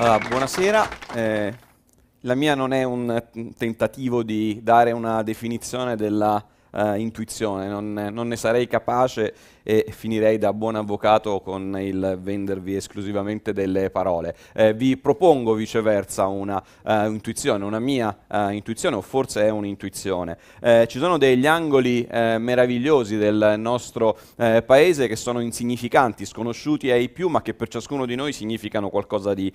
Uh, buonasera, eh, la mia non è un tentativo di dare una definizione della uh, intuizione, non, non, ne sarei capace e finirei da buon avvocato con il vendervi esclusivamente delle parole. Eh, vi propongo viceversa una uh, intuizione, una mia uh, intuizione o forse è un'intuizione. Eh, ci sono degli angoli eh, meravigliosi del nostro eh, paese che sono insignificanti, sconosciuti ai più, ma che per ciascuno di noi significano qualcosa di,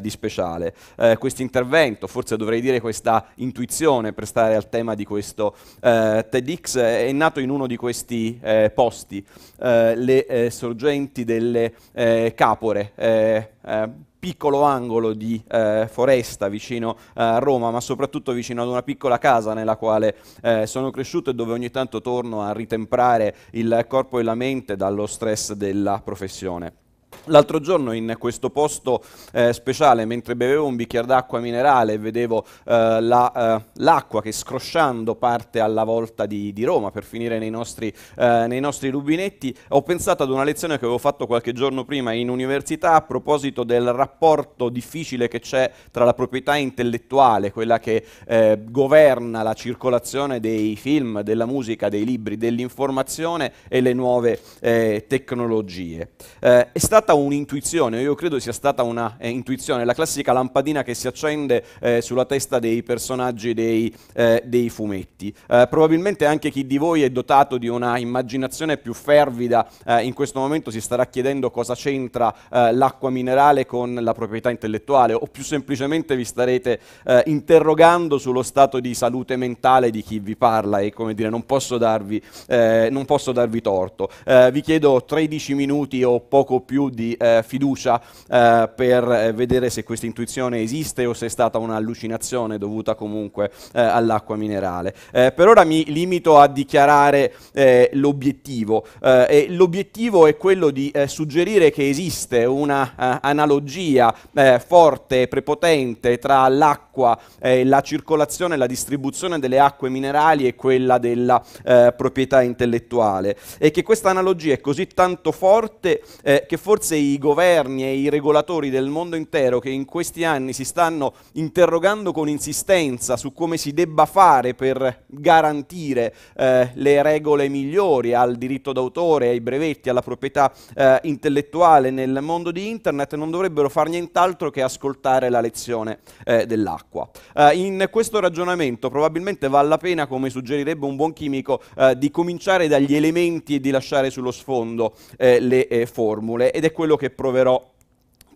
di speciale. questo intervento, forse dovrei dire questa intuizione per stare al tema di questo TEDx, è nato in uno di questi posti eh, le eh, sorgenti delle eh, Capore, eh, eh, piccolo angolo di eh, foresta vicino a Roma, ma soprattutto vicino ad una piccola casa nella quale eh, sono cresciuto e dove ogni tanto torno a ritemprare il corpo e la mente dallo stress della professione. L'altro giorno in questo posto eh, speciale, mentre bevevo un bicchiere d'acqua minerale e vedevo eh, la, eh, l'acqua che scrosciando parte alla volta di, di Roma per finire nei nostri, eh, nei nostri, rubinetti, ho pensato ad una lezione che avevo fatto qualche giorno prima in università a proposito del rapporto difficile che c'è tra la proprietà intellettuale, quella che eh, governa la circolazione dei film, della musica, dei libri, dell'informazione e le nuove eh, tecnologie. è stata stata un'intuizione, io credo sia stata un'intuizione, eh, la classica lampadina che si accende eh, sulla testa dei personaggi dei, eh, dei fumetti. Eh, probabilmente anche chi di voi è dotato di una immaginazione più fervida eh, in questo momento si starà chiedendo cosa c'entra eh, l'acqua minerale con la proprietà intellettuale o più semplicemente vi starete interrogando sullo stato di salute mentale di chi vi parla e come dire non posso darvi, non posso darvi torto. vi chiedo 13 minuti o poco più di di eh, fiducia eh, per eh, vedere se questa intuizione esiste o se è stata un'allucinazione dovuta comunque eh, all'acqua minerale. Eh, per ora mi limito a dichiarare l'obiettivo e l'obiettivo è quello di suggerire che esiste un'analogia forte e prepotente tra l'acqua, la circolazione e la distribuzione delle acque minerali e quella della proprietà intellettuale e che questa analogia è così tanto forte che forse i governi e i regolatori del mondo intero che in questi anni si stanno interrogando con insistenza su come si debba fare per garantire eh, le regole migliori al diritto d'autore, ai brevetti, alla proprietà eh, intellettuale nel mondo di internet, non dovrebbero fare nient'altro che ascoltare la lezione eh, dell'acqua. Eh, in questo ragionamento probabilmente vale la pena, come suggerirebbe un buon chimico, eh, di cominciare dagli elementi e di lasciare sullo sfondo eh, le formule ed è quello che proverò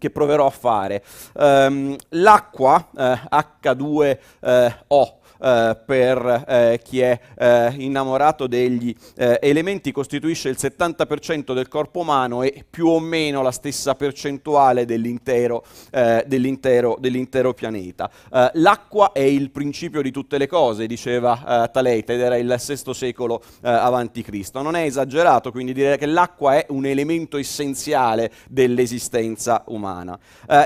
che proverò a fare. Um, l'acqua eh, H2O eh, per eh, chi è eh, innamorato degli elementi costituisce il 70% del corpo umano e più o meno la stessa percentuale dell'intero, dell'intero, dell'intero pianeta. l'acqua è il principio di tutte le cose, diceva Taleite, ed era il VI secolo avanti Cristo. Non è esagerato quindi dire che l'acqua è un elemento essenziale dell'esistenza umana.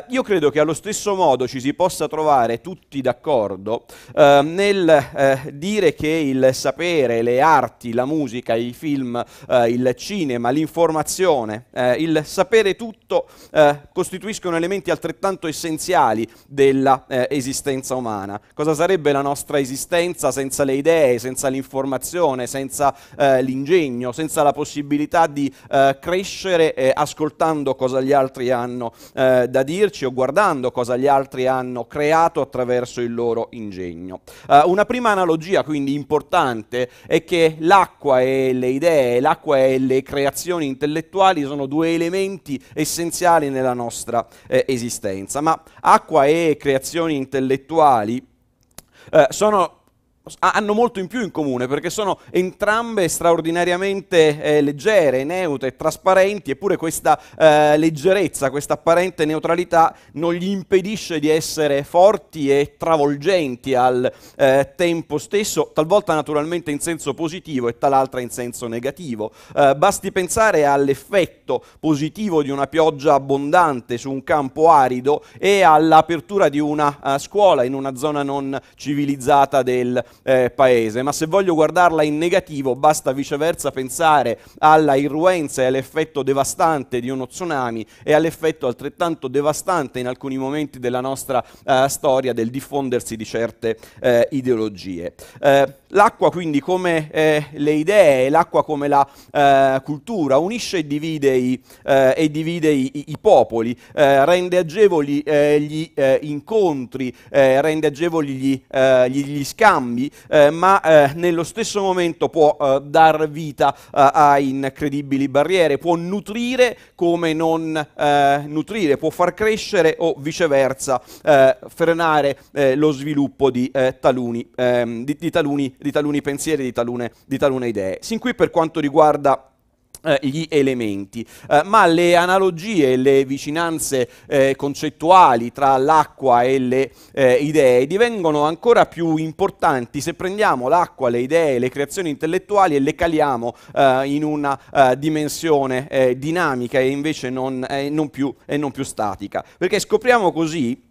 Io credo che allo stesso modo ci si possa trovare tutti d'accordo nel nel eh, dire che il sapere, le arti, la musica, i film, eh, il cinema, l'informazione, eh, il sapere tutto eh, costituiscono elementi altrettanto essenziali dell'esistenza eh, umana. Cosa sarebbe la nostra esistenza senza le idee, senza l'informazione, senza eh, l'ingegno, senza la possibilità di crescere ascoltando cosa gli altri hanno da dirci o guardando cosa gli altri hanno creato attraverso il loro ingegno. Uh, una prima analogia quindi importante è che l'acqua e le idee, l'acqua e le creazioni intellettuali sono due elementi essenziali nella nostra eh, esistenza, ma acqua e creazioni intellettuali eh, sono hanno molto in più in comune perché sono entrambe straordinariamente eh, leggere, neutre, trasparenti, eppure questa eh, leggerezza, questa apparente neutralità non gli impedisce di essere forti e travolgenti al eh, tempo stesso, talvolta naturalmente in senso positivo e tal'altra in senso negativo. Eh, basti pensare all'effetto positivo di una pioggia abbondante su un campo arido e all'apertura di una uh, scuola in una zona non civilizzata del eh, paese, ma se voglio guardarla in negativo basta viceversa pensare alla irruenza e all'effetto devastante di uno tsunami e all'effetto altrettanto devastante in alcuni momenti della nostra eh, storia del diffondersi di certe eh, ideologie. Eh, l'acqua quindi come eh, le idee, l'acqua come la eh, cultura unisce e divide i, e divide i, i, i popoli, rende agevoli gli incontri, rende agevoli gli, gli, gli scambi, ma nello stesso momento può dar vita a incredibili barriere, può nutrire come non eh, nutrire, può far crescere o viceversa eh, frenare eh, lo sviluppo di, eh, taluni, ehm, di, di, taluni, di, taluni, pensieri, di talune, di talune idee. Sin qui per quanto riguarda eh, gli elementi, eh, ma le analogie, le vicinanze eh, concettuali tra l'acqua e le eh, idee divengono ancora più importanti se prendiamo l'acqua, le idee, le creazioni intellettuali e le caliamo eh, in una eh, dimensione dinamica e invece non, non, più, non più statica, perché scopriamo così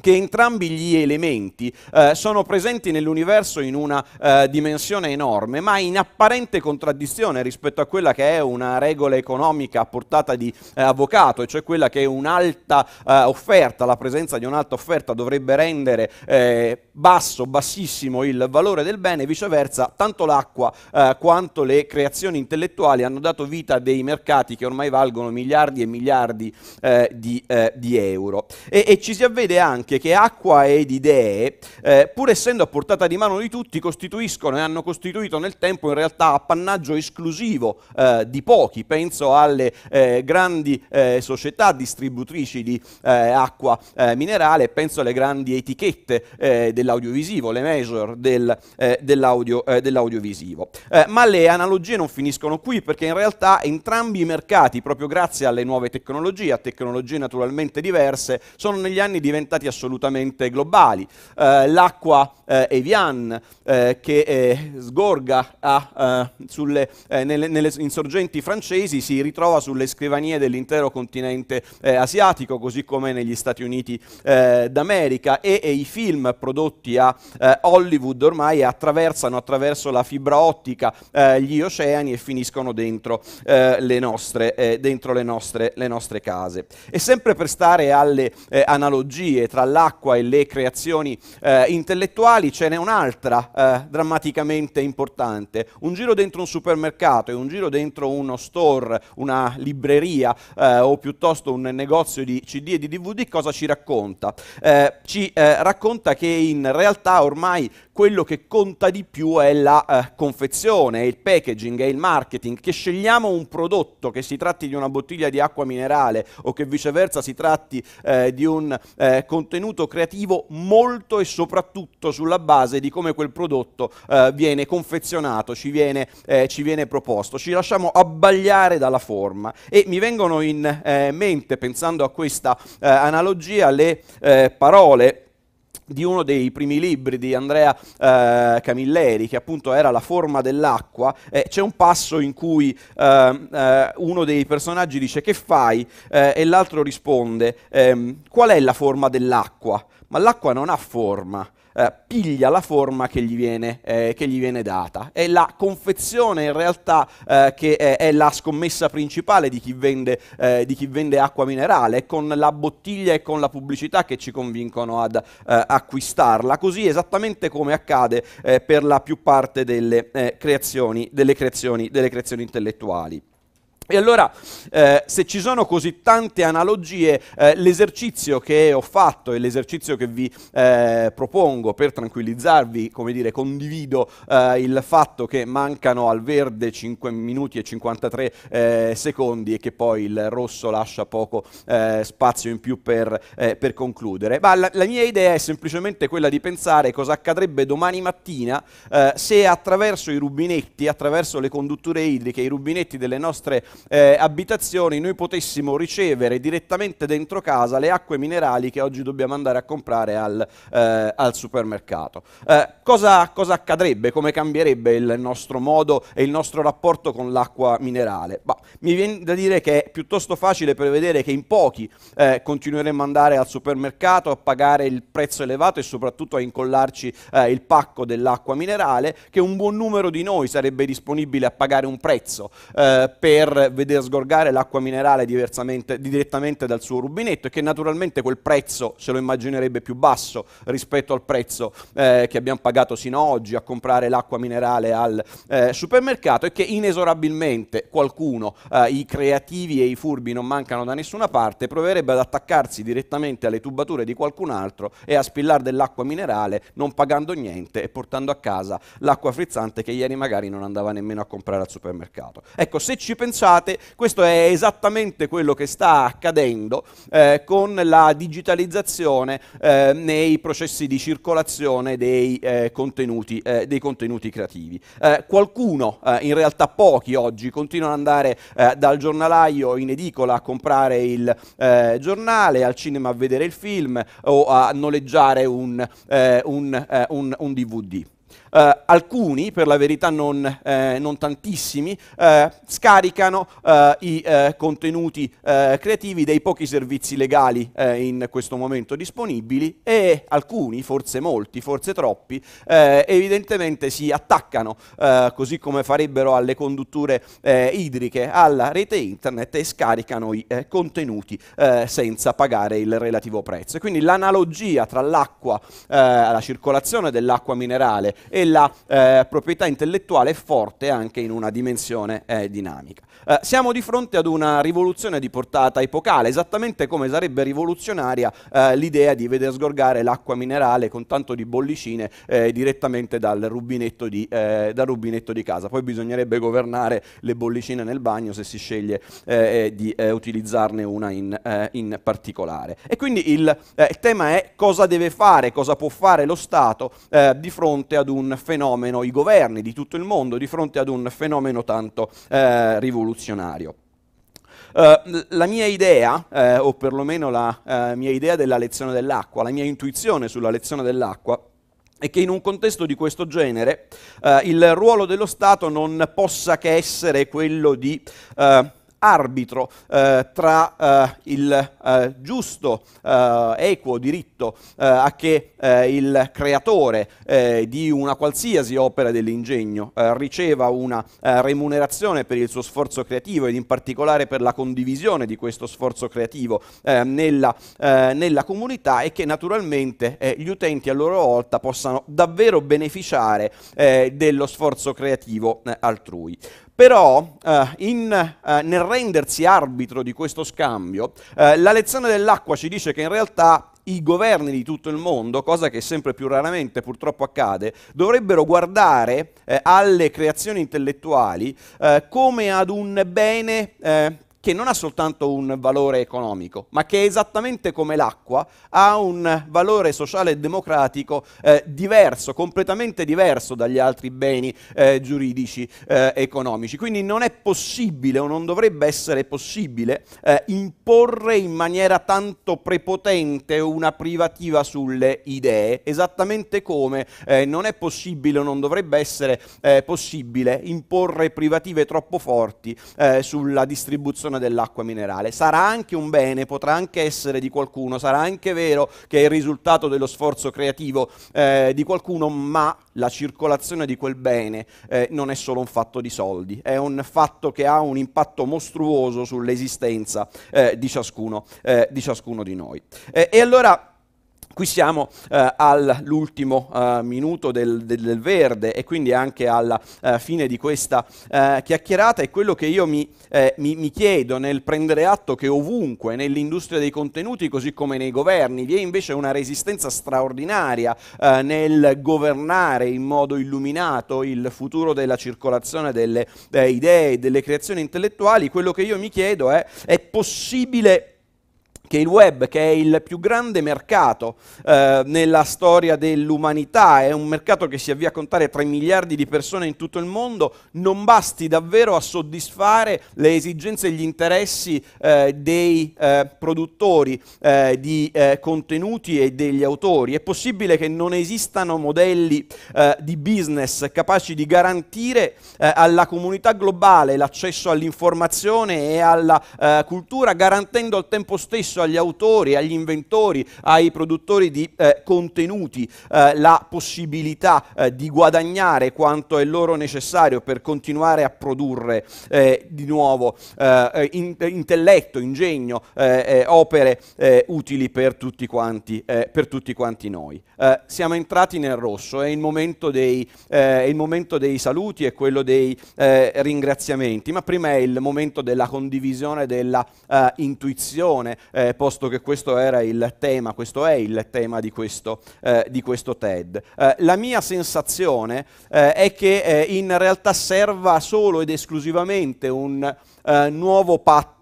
che entrambi gli elementi eh, sono presenti nell'universo in una eh, dimensione enorme, ma in apparente contraddizione rispetto a quella che è una regola economica a portata di eh, avvocato, e cioè quella che un'alta eh, offerta, la presenza di un'alta offerta dovrebbe rendere eh, basso, bassissimo il valore del bene, viceversa tanto l'acqua eh, quanto le creazioni intellettuali hanno dato vita a dei mercati che ormai valgono miliardi e miliardi di, di, euro. E, e ci si avvede anche anche che acqua ed idee, eh, pur essendo a portata di mano di tutti, costituiscono e hanno costituito nel tempo in realtà appannaggio esclusivo eh, di pochi. Penso alle eh, grandi eh, società distributrici di eh, acqua eh, minerale, penso alle grandi etichette dell'audiovisivo, le major del, dell'audio, dell'audiovisivo. ma le analogie non finiscono qui perché in realtà entrambi i mercati, proprio grazie alle nuove tecnologie, a tecnologie naturalmente diverse, sono negli anni diventati assolutamente assolutamente globali. Eh, l'acqua eh, Evian eh, che eh, sgorga a, eh, sulle, eh, nelle, nelle, insorgenti francesi si ritrova sulle scrivanie dell'intero continente asiatico, così come negli Stati Uniti d'America e, e, i film prodotti a Hollywood ormai attraversano attraverso la fibra ottica gli oceani e finiscono dentro, le, nostre, dentro le, nostre, le nostre case. E sempre per stare alle analogie tra l'acqua e le creazioni eh, intellettuali, ce n'è un'altra eh, drammaticamente importante. Un giro dentro un supermercato e un giro dentro uno store, una libreria eh, o piuttosto un negozio di CD e di DVD cosa ci racconta? Eh, ci eh, racconta che in realtà ormai quello che conta di più è la eh, confezione, il packaging, è il marketing, che scegliamo un prodotto, che si tratti di una bottiglia di acqua minerale o che viceversa si tratti eh, di un eh, contenuto creativo molto e soprattutto sulla base di come quel prodotto eh, viene confezionato, ci viene, eh, ci viene, proposto. Ci lasciamo abbagliare dalla forma e mi vengono in eh, mente, pensando a questa analogia, le parole di uno dei primi libri di Andrea eh, Camilleri, che appunto era La forma dell'acqua, eh, c'è un passo in cui eh, eh uno dei personaggi dice che fai eh, e l'altro risponde ehm, qual è la forma dell'acqua? Ma l'acqua non ha forma eh, piglia la forma che gli, viene, eh, che gli, viene, data. È la confezione in realtà eh, che è, è, la scommessa principale di chi, vende, eh, di chi, vende, acqua minerale, con la bottiglia e con la pubblicità che ci convincono ad eh, acquistarla, così esattamente come accade per la più parte delle creazioni, delle, creazioni, delle creazioni intellettuali. E allora, eh, se ci sono così tante analogie, eh, l'esercizio che ho fatto e l'esercizio che vi eh, propongo per tranquillizzarvi, come dire, condivido eh, il fatto che mancano al verde 5 minuti e 53 eh, secondi e che poi il rosso lascia poco eh, spazio in più per, per concludere. Ma la, la, mia idea è semplicemente quella di pensare cosa accadrebbe domani mattina se attraverso i rubinetti, attraverso le condutture idriche, i rubinetti delle nostre eh, abitazioni noi potessimo ricevere direttamente dentro casa le acque minerali che oggi dobbiamo andare a comprare al, eh, al supermercato. Eh, cosa, cosa, accadrebbe? Come cambierebbe il nostro modo e il nostro rapporto con l'acqua minerale? Bah, mi viene da dire che è piuttosto facile prevedere che in pochi eh, continueremo ad andare al supermercato a pagare il prezzo elevato e soprattutto a incollarci eh, il pacco dell'acqua minerale, che un buon numero di noi sarebbe disponibile a pagare un prezzo eh, per vedere sgorgare l'acqua minerale direttamente dal suo rubinetto e che naturalmente quel prezzo se lo immaginerebbe più basso rispetto al prezzo eh, che abbiamo pagato sino ad oggi a comprare l'acqua minerale al eh, supermercato e che inesorabilmente qualcuno, eh, i creativi e i furbi non mancano da nessuna parte, proverebbe ad attaccarsi direttamente alle tubature di qualcun altro e a spillare dell'acqua minerale non pagando niente e portando a casa l'acqua frizzante che ieri magari non andava nemmeno a comprare al supermercato. Ecco, se ci pensate, questo è esattamente quello che sta accadendo eh, con la digitalizzazione eh, nei processi di circolazione dei, eh, contenuti, eh, dei contenuti, creativi. Eh, qualcuno, eh, in realtà pochi oggi, continuano ad andare dal giornalaio in edicola a comprare il giornale, al cinema a vedere il film o a noleggiare un, un, un, un DVD. Uh, alcuni, per la verità non, eh, non tantissimi, eh, scaricano uh, i uh, contenuti creativi dei pochi servizi legali in questo momento disponibili e alcuni, forse molti, forse troppi, evidentemente si attaccano, così come farebbero alle condutture idriche, alla rete internet e scaricano i contenuti senza pagare il relativo prezzo. Quindi l'analogia tra l'acqua, la circolazione dell'acqua minerale e la eh, proprietà intellettuale è forte anche in una dimensione eh, dinamica. Eh, siamo di fronte ad una rivoluzione di portata epocale, esattamente come sarebbe rivoluzionaria eh, l'idea di vedere sgorgare l'acqua minerale con tanto di bollicine eh, direttamente dal rubinetto, di, eh, dal rubinetto, di, casa. Poi bisognerebbe governare le bollicine nel bagno se si sceglie di utilizzarne una in, in, particolare. E quindi il, tema è cosa deve fare, cosa può fare lo Stato di fronte ad un fenomeno, i governi di tutto il mondo, di fronte ad un fenomeno tanto eh, rivoluzionario. Uh, la mia idea, eh, o perlomeno la uh, mia idea della lezione dell'acqua, la mia intuizione sulla lezione dell'acqua, è che in un contesto di questo genere uh, il ruolo dello Stato non possa che essere quello di arbitro eh, tra eh, il eh, giusto, eh, equo diritto eh, a che eh, il creatore di una qualsiasi opera dell'ingegno riceva una remunerazione per il suo sforzo creativo ed in particolare per la condivisione di questo sforzo creativo nella, nella, comunità e che naturalmente gli utenti a loro volta possano davvero beneficiare dello sforzo creativo altrui. Però eh, in, eh, nel rendersi arbitro di questo scambio, eh, la lezione dell'acqua ci dice che in realtà i governi di tutto il mondo, cosa che sempre più raramente purtroppo accade, dovrebbero guardare eh, alle creazioni intellettuali eh, come ad un bene eh, che non ha soltanto un valore economico, ma che esattamente come l'acqua ha un valore sociale e democratico eh, diverso, completamente diverso dagli altri beni eh, giuridici eh, economici. Quindi non è possibile o non dovrebbe essere possibile eh, imporre in maniera tanto prepotente una privativa sulle idee, esattamente come eh, non è possibile o non dovrebbe essere eh, possibile imporre privative troppo forti sulla distribuzione produzione dell'acqua minerale. Sarà anche un bene, potrà anche essere di qualcuno, sarà anche vero che è il risultato dello sforzo creativo eh, di qualcuno, ma la circolazione di quel bene eh, non è solo un fatto di soldi, è un fatto che ha un impatto mostruoso sull'esistenza eh, di, ciascuno, eh, di, ciascuno, di noi. Eh, e allora Qui siamo eh, all'ultimo eh, minuto del, del, del, verde e quindi anche alla eh, fine di questa eh, chiacchierata. E quello che io mi, eh, mi, mi, chiedo nel prendere atto che ovunque nell'industria dei contenuti così come nei governi vi è invece una resistenza straordinaria eh, nel governare in modo illuminato il futuro della circolazione delle idee e delle creazioni intellettuali, quello che io mi chiedo è è possibile che il web, che è il più grande mercato eh, nella storia dell'umanità, è un mercato che si avvia a contare 3 miliardi di persone in tutto il mondo, non basti davvero a soddisfare le esigenze e gli interessi eh, dei eh, produttori eh, di eh, contenuti e degli autori. È possibile che non esistano modelli eh, di business capaci di garantire alla comunità globale l'accesso all'informazione e alla cultura, garantendo al tempo stesso agli autori, agli inventori, ai produttori di eh, contenuti eh, la possibilità eh, di guadagnare quanto è loro necessario per continuare a produrre eh, di nuovo eh, in, intelletto, ingegno, eh, opere utili per tutti quanti, per tutti quanti noi. siamo entrati nel rosso, è il momento dei, il momento dei saluti e quello dei ringraziamenti, ma prima è il momento della condivisione della intuizione eh, posto che questo era il tema, questo è il tema di questo, eh, di questo TED. Eh, la mia sensazione eh, è che eh, in realtà serva solo ed esclusivamente un eh, nuovo patto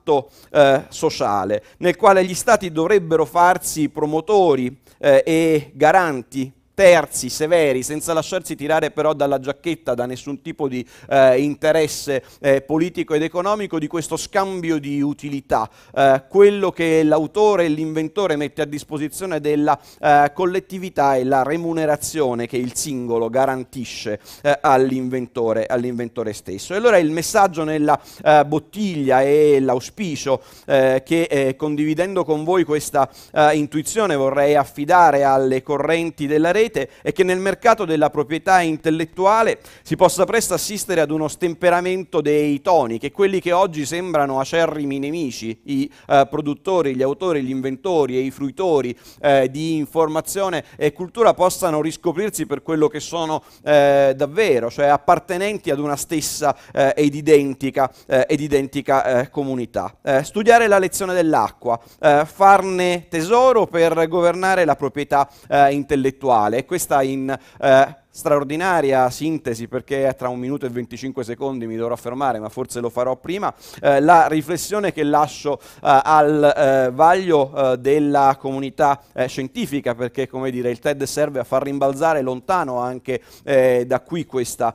sociale, nel quale gli stati dovrebbero farsi promotori e garanti terzi, severi, senza lasciarsi tirare però dalla giacchetta da nessun tipo di eh, interesse eh, politico ed economico di questo scambio di utilità, eh, quello che l'autore e l'inventore mette a disposizione della eh, collettività e la remunerazione che il singolo garantisce eh, all'inventore, all'inventore, stesso. E allora il messaggio nella eh, bottiglia e l'auspicio che condividendo con voi questa intuizione vorrei affidare alle correnti della rete rete è che nel mercato della proprietà intellettuale si possa presto assistere ad uno stemperamento dei toni, che quelli che oggi sembrano acerrimi nemici, i eh, produttori, gli autori, gli inventori e i fruitori eh, di informazione e cultura possano riscoprirsi per quello che sono eh, davvero, cioè appartenenti ad una stessa eh, ed identica, eh, ed identica eh, comunità. studiare la lezione dell'acqua, farne tesoro per governare la proprietà intellettuale e questa in eh, straordinaria sintesi perché tra un minuto e 25 secondi mi dovrò fermare ma forse lo farò prima. Eh, la riflessione che lascio eh, al eh, vaglio eh, della comunità eh, scientifica perché come dire il TED serve a far rimbalzare lontano anche eh, da qui questa,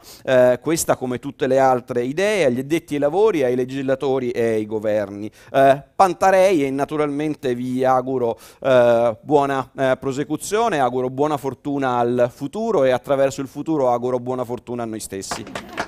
questa, come tutte le altre idee agli addetti ai lavori ai legislatori e ai governi. Pantarei e naturalmente vi auguro buona prosecuzione auguro buona fortuna al futuro e attraverso verso il futuro auguro buona fortuna a noi stessi.